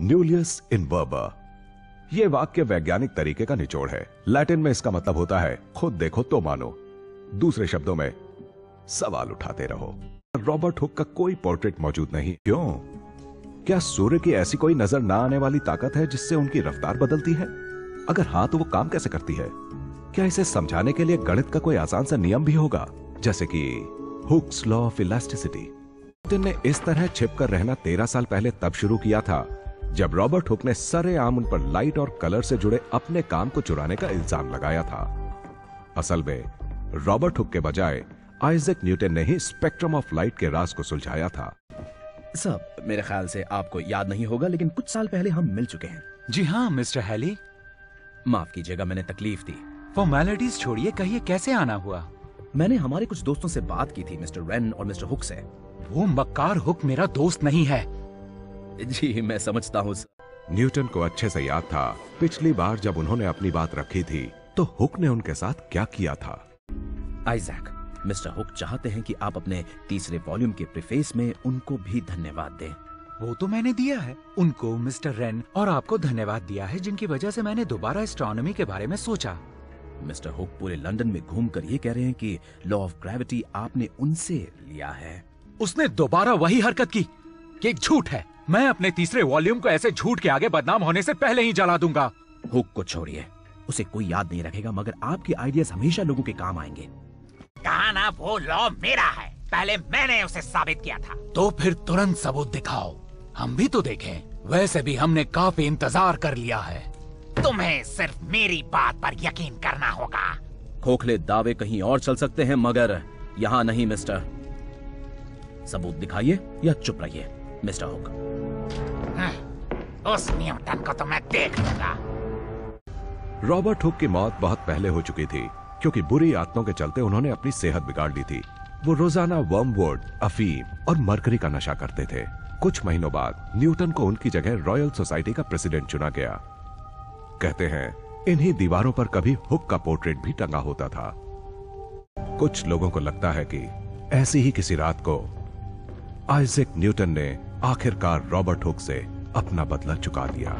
न्यूलियस इन Verba ये वाक्य वैज्ञानिक तरीके का निचोड़ है। लैटिन में इसका मतलब होता है, खुद देखो तो मानो। दूसरे शब्दों में, सवाल उठाते रहो। रॉबर्ट हुक का कोई पोर्ट्रेट मौजूद नहीं। क्यों? क्या सूर्य की ऐसी कोई नज़र ना आने वाली ताकत है जिससे उनकी रफ्तार बदलती है? अगर हाँ तो वो काम कैसे करती है? क्या इसे समझाने के लिए गणित का कोई आसान सा नियम भी होगा? जैसे कि हुक्स लॉ ऑफ़ इलास्टिसिटी ने इस तरह छिपकर रहना तेरह साल पहले तब शुरू किया था। जब रॉबर्ट हुक ने सरे आम उन पर लाइट और कलर से जुड़े अपने काम को चुराने का इल्ज़ाम लगाया था। असल में रॉबर्ट हुक के बजाय आइजक न्यूटन ने ही स्पेक्ट्रम ऑफ़ लाइट के राज को सुलझाया था। सब मेरे ख्याल से आपको याद नहीं होगा लेकिन कुछ साल पहले हम मिल चुके हैं। जी हाँ मिस्टर हैली। माफ़ कीजिएगा मैंने तकलीफ़ दी। फॉर्मेलिटीज छोड़िए कहिए कैसे आना हुआ? मैंने हमारे कुछ दोस्तों से बात की थी मिस्टर रेन और मिस्टर हुक से। वो मक्कार हुक मेरा दोस्त नहीं है। जी मैं समझता हूँ न्यूटन को अच्छे से याद था। पिछली बार जब उन्होंने अपनी बात रखी थी तो हुक ने उनके साथ क्या किया था? आइजैक मिस्टर हुक चाहते हैं कि आप अपने तीसरे वॉल्यूम के प्रीफेस में उनको भी धन्यवाद दें। वो तो मैंने दिया है। उनको मिस्टर रेन और आपको धन्यवाद दिया है जिनकी वजह से मैंने दोबारा एस्ट्रोनॉमी के बारे में सोचा। मिस्टर हुक पूरे लंदन में घूमकर ये कह रहे हैं कि लॉ ऑफ़ ग्रेविटी आपने उनसे लिया है। उसने दोबारा वही हरकत की कि एक झूठ है। मैं अपने तीसरे वॉल्यूम को ऐसे झूठ के आगे बदनाम होने से पहले ही जला दूँगा। हुक को छोड़िए। उसे कोई याद नहीं रखेगा मगर आपके आइडियाज़ हमेशा लोगों के काम आएँगे। कहा ना वो लॉ मेरा है। पहले मैंने उसे साबित किया था। तो फिर तुरंत सबूत दिखाओ। हम भी तो देखें। वैसे भी हमने काफ़ी इंतज़ार कर लिया है। तुम्हें सिर्फ़ मेरी बात पर यकीन करना होगा। खोखले दावे कहीं और चल सकते हैं मगर यहाँ नहीं मिस्टर। सबूत दिखाइए या चुप रहिए। मिस्टर हुक हम्म, उस न्यूटन को तो मैं देख लूँगा। रॉबर्ट हुक की मौत बहुत पहले हो चुकी थी क्योंकि बुरी आदतों के चलते उन्होंने अपनी सेहत बिगाड़ ली थी। वो रोज़ाना वर्मवुड अफीम और मरकरी का नशा करते थे। कुछ महीनों बाद न्यूटन को उनकी जगह रॉयल सोसाइटी का प्रेसिडेंट चुना गया। कहते हैं इन्हीं दीवारों पर कभी हुक का पोर्ट्रेट भी टंगा होता था। कुछ लोगों को लगता है कि ऐसी ही किसी रात को आइजक न्यूटन ने आखिरकार रॉबर्ट हुक से अपना बदला चुका दिया।